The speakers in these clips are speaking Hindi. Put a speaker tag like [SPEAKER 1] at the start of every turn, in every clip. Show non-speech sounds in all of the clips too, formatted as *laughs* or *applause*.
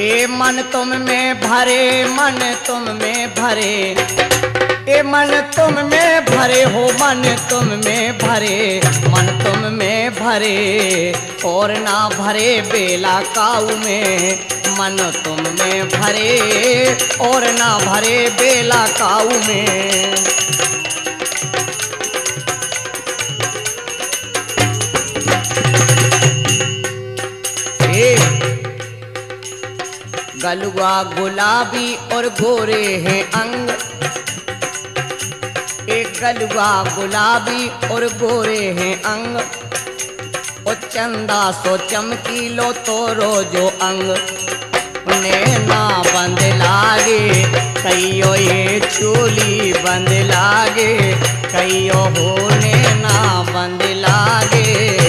[SPEAKER 1] ए मन तुम में भरे, मन तुम में भरे। ए मन तुम में भरे हो, मन तुम में भरे, मन तुम में भरे। और ना भरे बेला काऊ में, मन तुम में भरे। और ना भरे बेला काऊ में। गलुआ गुलाबी और गोरे हैं अंग। एक गलुआ गुलाबी और गोरे हैं अंग। ओ चंदा सो चमकी लो तो रोजो अंग। नैना बंद लागे, कईयो ये चोली बंद लागे, कईयो हो नैना बंद लागे।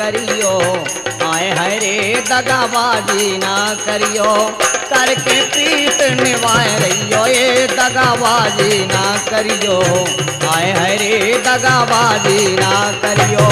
[SPEAKER 1] करियो। आए हरे दगाबाजी ना करियो। करके प्रीत निभाए रहियो ये दगाबाजी ना करियो। आए हरे दगाबाजी ना करियो।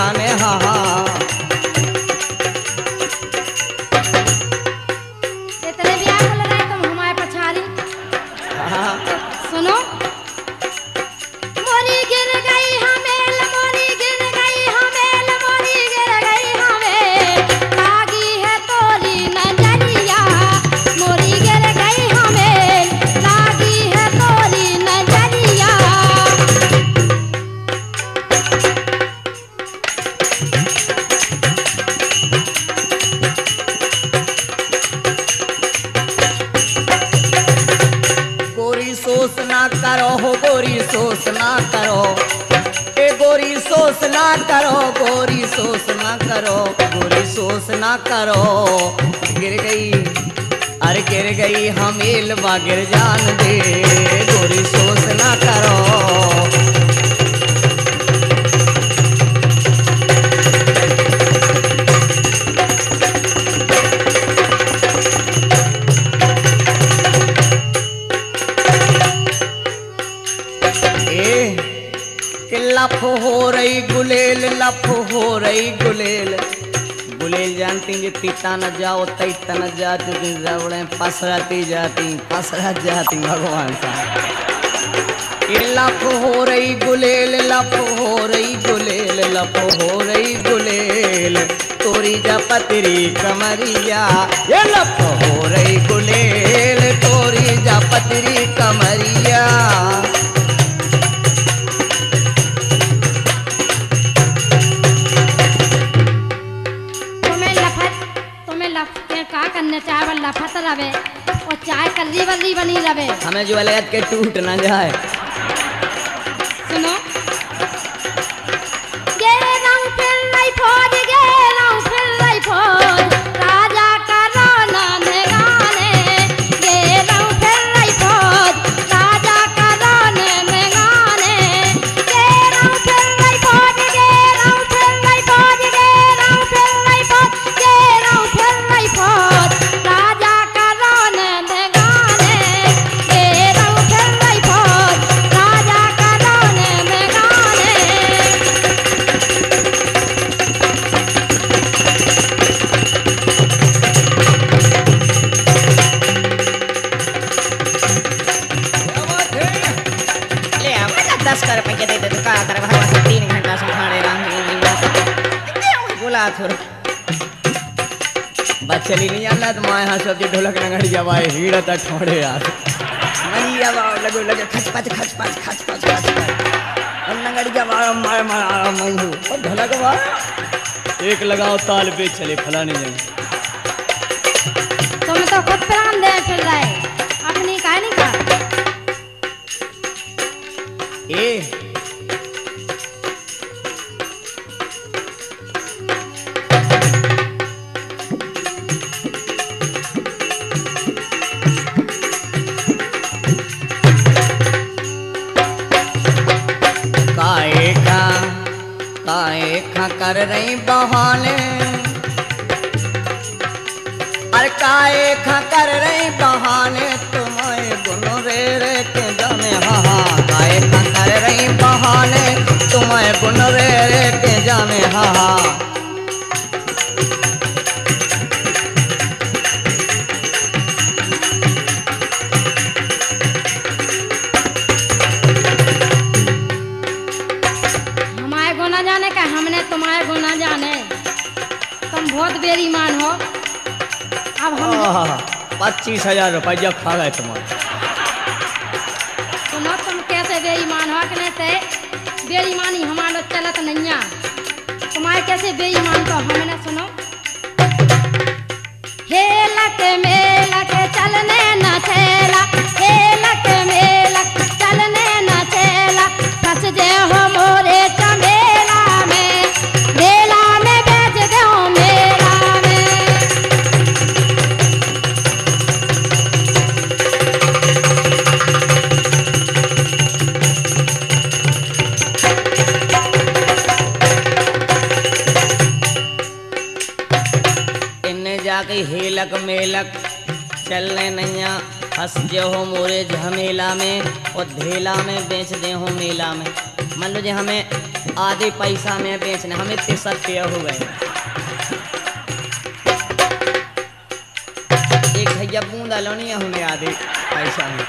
[SPEAKER 1] मिलनवा के लाने हा। लफ हो रही गुलेल लफ हो रही गुलेल। गुलेल जानती जे तीता न जाओ, तैता न जाती जबड़े पसराती जाती पसरा जाती भगवान सा लफ हो रही गुलेल लफ हो रही गुलेल लफ हो रही गुलेल। तोरी जा पतरी कमरिया, ये लफ हो रही गुलेल। तोरी
[SPEAKER 2] जा पतरी कमरिया। रवे और चाय कल्ली बल्ली बनी रवे।
[SPEAKER 1] हमें जो अलग के टूट ना जाए। ठोड़े यार। नहीं आवा लगो लगे खच पच खच पच खच पच खच पच और का मार मार आ मैं हूँ और ढोलक वा एक लगाओ ताल पे चले फलाने जाए
[SPEAKER 2] तुम तो खुद प्राण दे फिर रहे। अपनी कहानी का
[SPEAKER 1] ए पच्चीस हज़ार रुपया खा गए तुम्हारे
[SPEAKER 2] सुनो
[SPEAKER 1] इन्ने हेलक मेलक, चलने नैया। हंस जे हो मोरे झमेला में, और धेला में बेच दे हो मेला में। मान लो जे हमें आधे पैसा में बेचने, हमें इतने सत्य हो। गए एक भैया बूंदा लोनी हमें आधे पैसा में।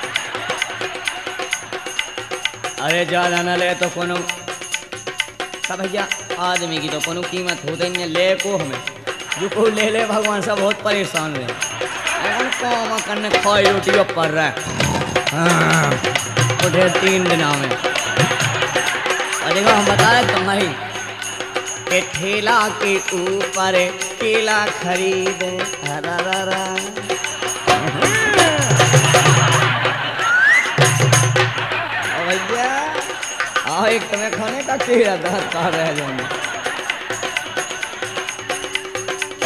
[SPEAKER 1] अरे ज़्यादा न ले तो कोनो। का भैया, आदमी की तो कोनो कीमत होते नहीं ले को हमें। जुकू ले ले, भगवान सब बहुत परेशान हुए। कौमा करने तो खाई रोटी अब पड़ रहा है उठे तीन दिन में और देखो, हम बताए तो तुम के ठेला के ऊपर केला खरीद। हरा रा भैया एक तुम्हें खाने का चेहरा केला दार रह जाएँगे।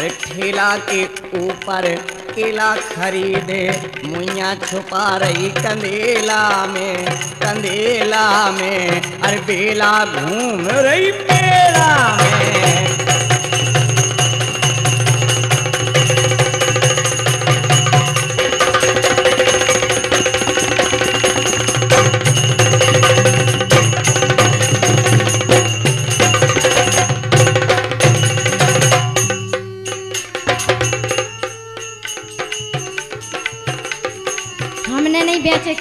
[SPEAKER 1] अरे ठेला के ऊपर केला खरीदे, मुइया छुपा रही कंदेला में कंदेला में अरे बेला घूम रही बेला में।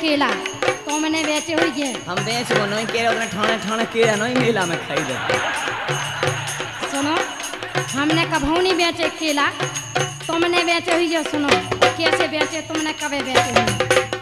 [SPEAKER 2] नहीं तो मैंने बेचे हुई के
[SPEAKER 1] हम बेच को नहीं के उन्हें ठाणे ठाणे केला नहीं मेला में खाई दे
[SPEAKER 2] सुनो हमने कभू नहीं बेचे केला। तुमने बेचे हुई जो सुनो कैसे बेचे? तुमने कबे बेचे हुई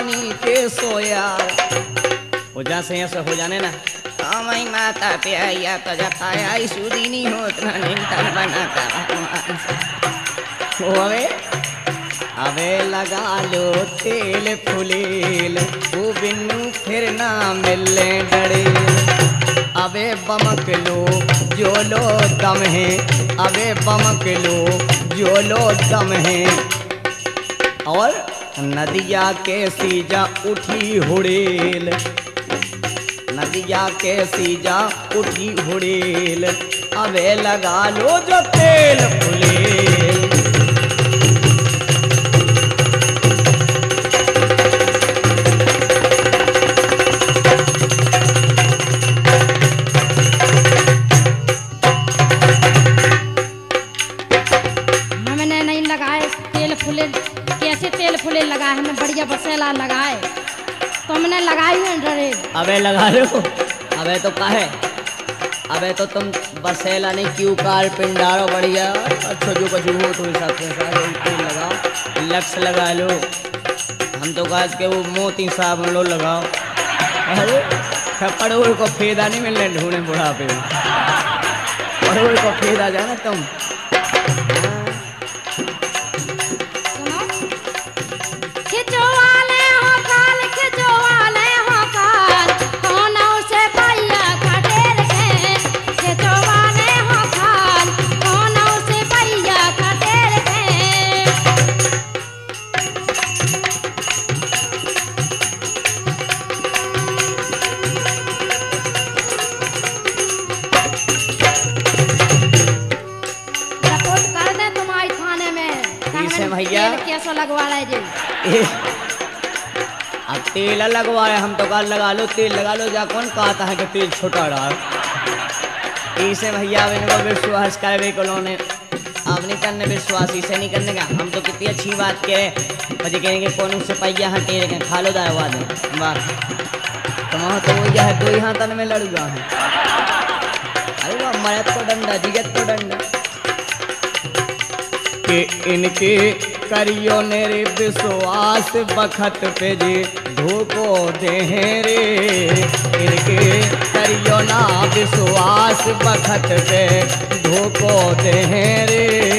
[SPEAKER 1] जवानी के सोयार हो जा से ऐसे हो जाने ना।
[SPEAKER 3] Amay mata pe aya to jataya ay sudini hot na nintan banata
[SPEAKER 1] वो अबे। अबे लगा लो तेल फुलेल वो बिन्नू फिर ना मिलने डरे अबे बमक लो जो लो दम है। अबे बमक लो जो लो दम है। और नदिया के सीजा उठी हुड़ेल। नदिया के सीजा उठी हुड़ेल। अबे लगा लो जो तेल फुलेल।
[SPEAKER 2] बसेला लगाए। तो लगाई है डरे।
[SPEAKER 1] अबे लगा लो अबे तो काहे अबे तो तुम बसेला नहीं, क्यों कार पिंडारो बढ़िया? अच्छा जो कछु हो तो हिसाब से लगाओ लक्स लगा लो। हम तो कहा के वो मोती साहब लो लगाओ। अरे पड़ोल को फेदा नहीं मिलने ढूंढे बुढ़ापे में। पड़ोल को फेदा जाना तुम। भैया।
[SPEAKER 2] तेल कैसे लगवा रहे जी? *laughs*
[SPEAKER 1] अब तेल लगवा रहे हम तो कहा लगा लो तेल लगा लो जा कौन कहता है कि तेल छोटा रहा इसे भैया अब इनको विश्वास करवे को लोने। अब नहीं करने विश्वास इसे नहीं करने का। हम तो कितनी अच्छी बात कह रहे मुझे कहेंगे कौन उससे पहिया हटे रखे खा लो दावा दे वाह। तुम्हारा तो वही है दो ही हाथन में लड़ूगा है। अरे वाह मरद को डंडा जिगत को डंडा। कि इनके करियो मेरे विश्वास बखत पे जे धोखो दे रे। इनके करियो ना विश्वास बखत पे, धोखो दे रे।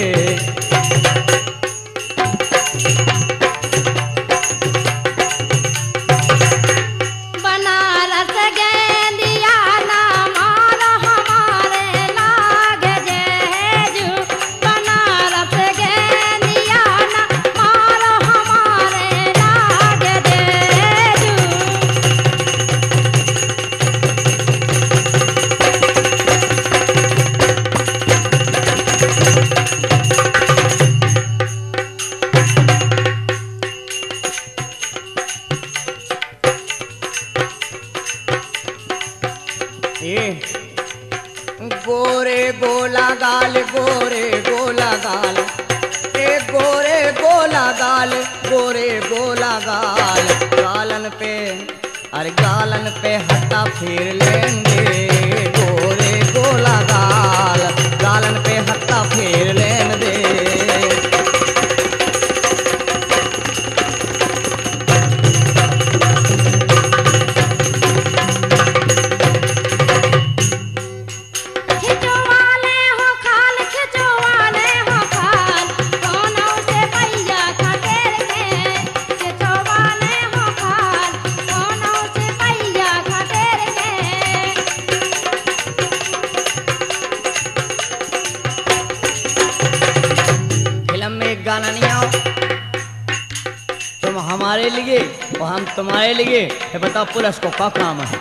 [SPEAKER 1] ये बताओ पुलिस को क्या काम है?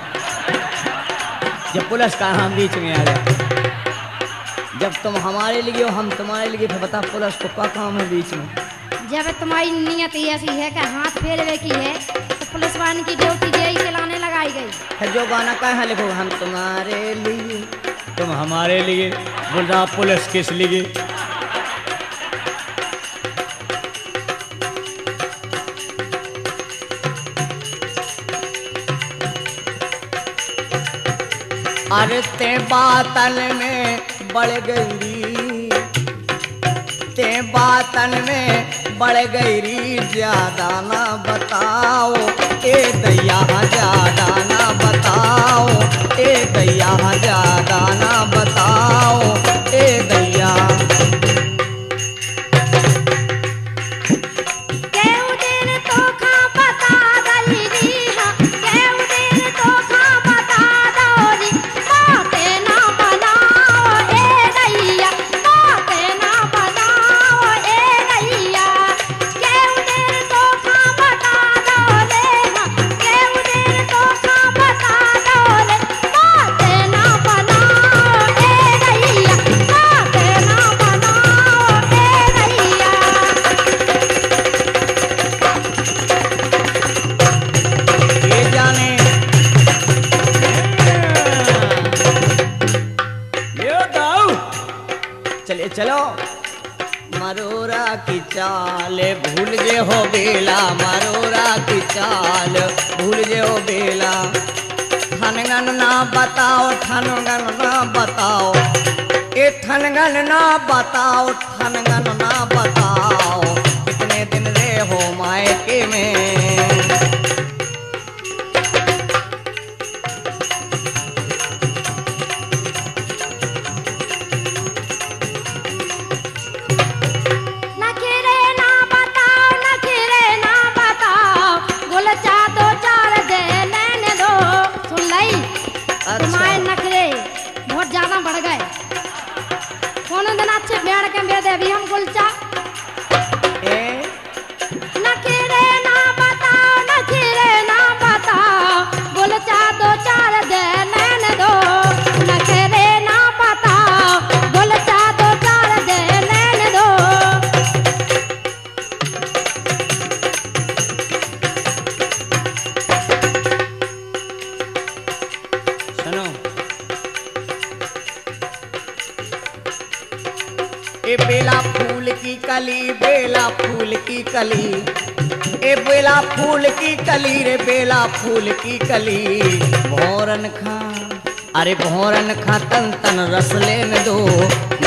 [SPEAKER 1] जब पुलिस का हम बीच में आ गया जब तुम हमारे लिए और हम तुम्हारे लिए फिर बताओ पुलिस को क्या काम है बीच में?
[SPEAKER 2] जब तुम्हारी नियत ऐसी है कि हाथ फेरवे की है तो पुलिस वाहन की ड्यूटी यही चलाने लगाई गई।
[SPEAKER 1] फिर जो गाना कहा लिखो हम तुम्हारे लिए। तुम हमारे लिए बोल रहा पुलिस किस लिए? अरे ते बातन में बढ़ गई ते बातन में बढ़ गई ज़्यादा ना बताओ। ए दैया, ज़्यादा ना बताओ। ए दैया, ज़्यादा ना बताओ। ए दैया
[SPEAKER 2] ए
[SPEAKER 1] ठनगन ना बताओ ए बेला फूल की कली, बेला फूल की कली। ए बेला फूल की कली रे, बेला फूल की कली। भोरन खा, अरे भोरन खा, तन तन रस लेन दो।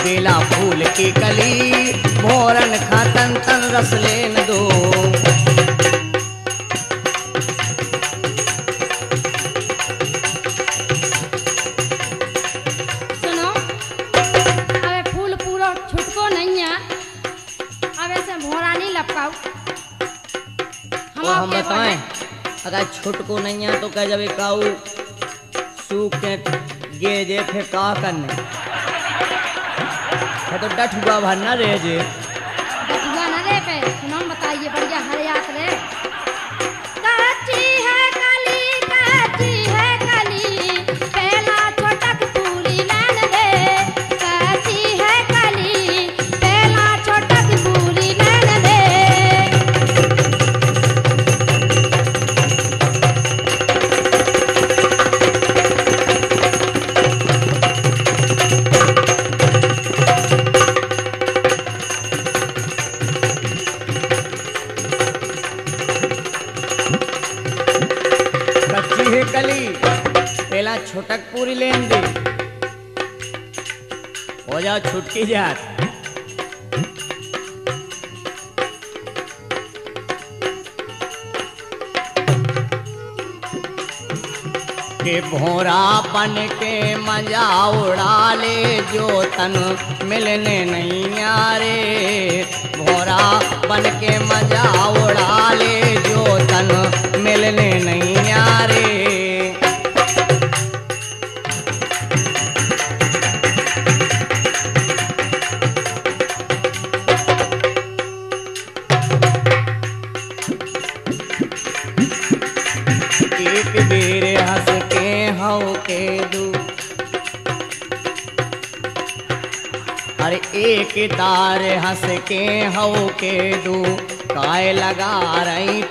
[SPEAKER 1] बेला फूल की कली, भोरन खा, तन तन रस लेन दो।
[SPEAKER 2] नहीं है
[SPEAKER 1] तो कह जब काऊ, सूख के गे जे, फिर का करने? तो डठ हुआ भरना रे जे। जात के भोरा बन के मज़ा उड़ा ले जो तन मिलने नहीं आरे। भोरा बन के मज़ा उड़ा ले जो तन मिलने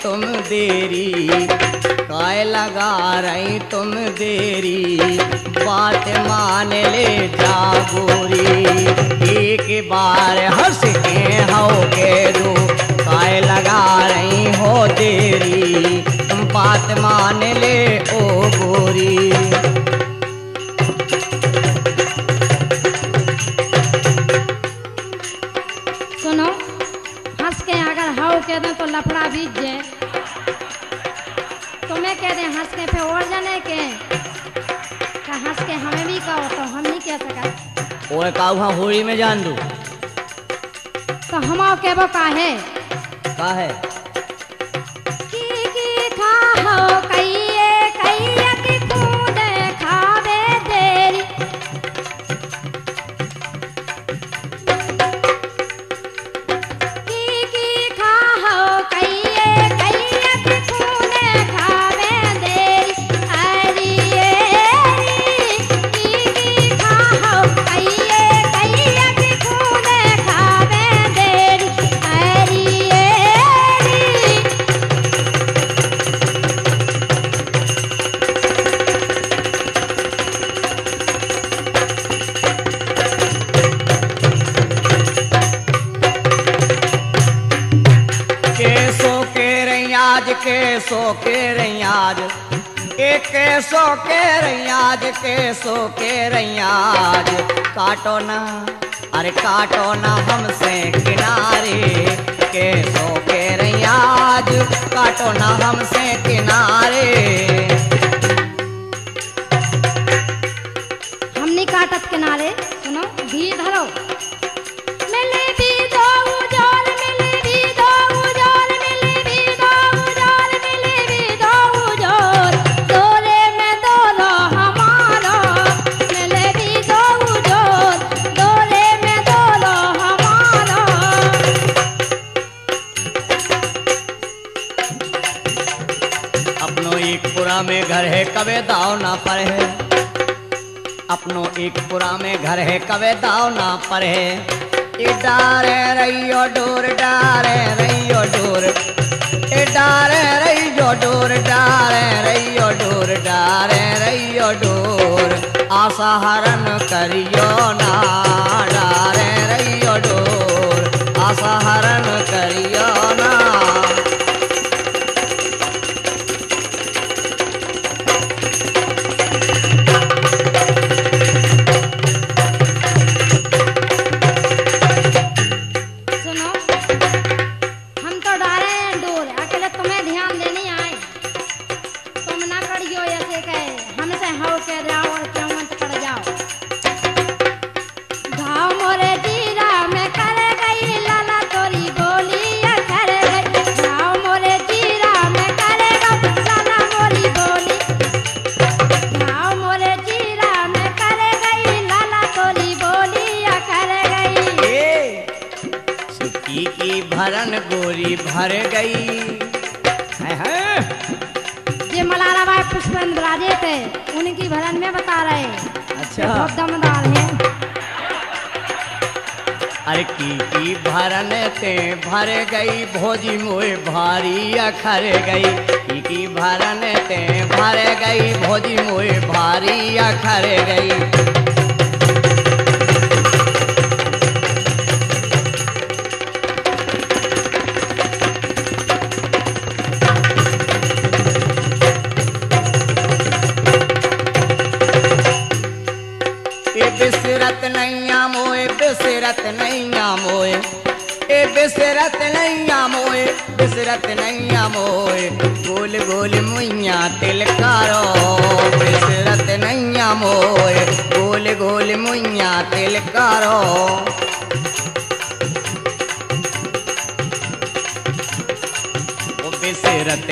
[SPEAKER 1] तुम देरी। काय लगा रही तुम देरी। बात मान ले जा गोरी। एक बार हंस के हो के दो। काय लगा रही हो देरी। तुम बात मान ले ओ गोरी। ओए का वहाँ होली में जान दू।
[SPEAKER 2] तो हमाओ के वो
[SPEAKER 1] केसो के रैयाज, एक सो के रैयाज केसो के रैयाज। काटो ना, अरे काटो ना हमसे किनारे के सो के रैयाज, काटो ना हमसे किनारे। अपनो एक पुरा में घर है, कवे दाव ना पर है। डारे रैयो डोर, डारे रैयो डोर। डारे रैयो डोर, डारे रैयो डोर, डारे रैयो डोर। आशा हरण करियो ना, डारे रैयो डोर। आशा हरण करियो ना। अखर गई की भरन ते भर गई भोजी मोए भारी अखर गई।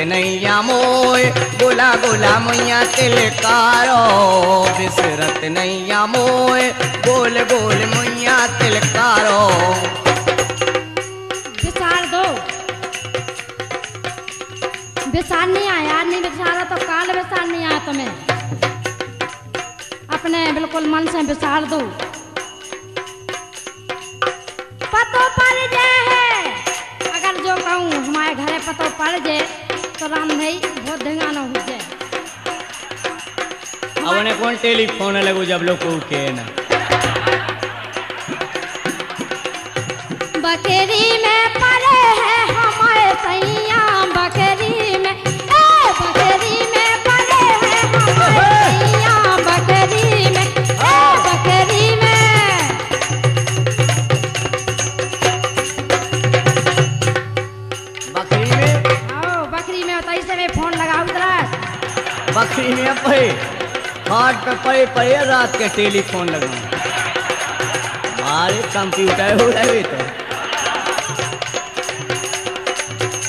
[SPEAKER 1] नैया मोए गोला गोला मुइया तिलकारो बिसरत नैया मोए गोल गोल मुइया तिलकारो
[SPEAKER 2] विसार दो। विसार नहीं आया नहीं विसारा तो काल विसार नहीं आया तुम्हें। अपने बिल्कुल मन से बिसार दो। पतो पड़ जाए। है अगर जो कहूँ, हमारे घरे पतो पड़ जाए। तो राम भाई बहुत धंगा ना हो जाए
[SPEAKER 1] अब उन्हें कौन टेलीफोन लगो जब लोग को के ना?
[SPEAKER 2] बकरी में में पड़े
[SPEAKER 1] हाथ पे पड़े पड़े रात के टेलीफोन लगाऊँ अरे कंप्यूटर हो रहे तो।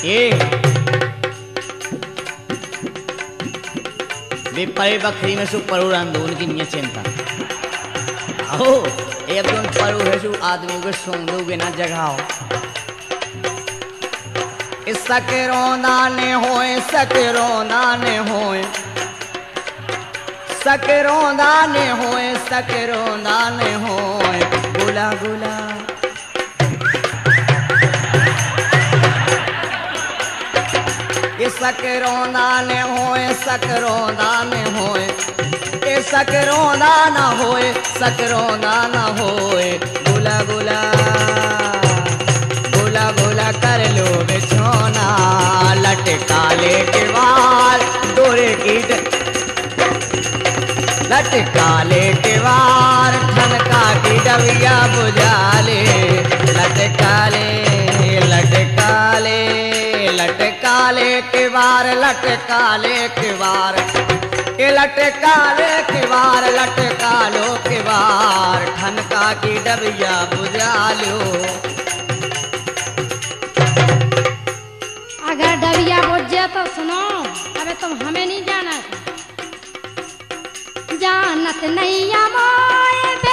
[SPEAKER 1] ये विपरी बकरी में सु परू रंदो उनकी नहीं चिंता। अहो एक दोन परू है सु आदमी को सोंग दोगे ना जगाओ। इस सकरोंदा ने होए सकरोंदा ने होए। सकरोंदा ने होए सकरोंदा ने होए। गुला गुला। ये ने होए सकरोंदा ने होए। ये सकरोंदा ना होए ना होए। गुला गुला। गुला गुला कर लो बिछोना। लटकाले के बाल लटकाले के वार ठनका की डबिया बुझाले। लटकाले लटकाले लटकाले के लटकाले के लटकाले लटकालो के वार ठनका की डबिया बुझालो।
[SPEAKER 2] अगर डबिया बुझ तो सुनो, अबे तुम हमें नहीं जाना। जानत नहीं मोए